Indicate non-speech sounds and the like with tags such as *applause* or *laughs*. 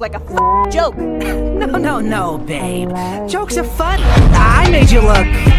like a joke. *laughs* No, no, no, babe. Jokes are fun. I made you look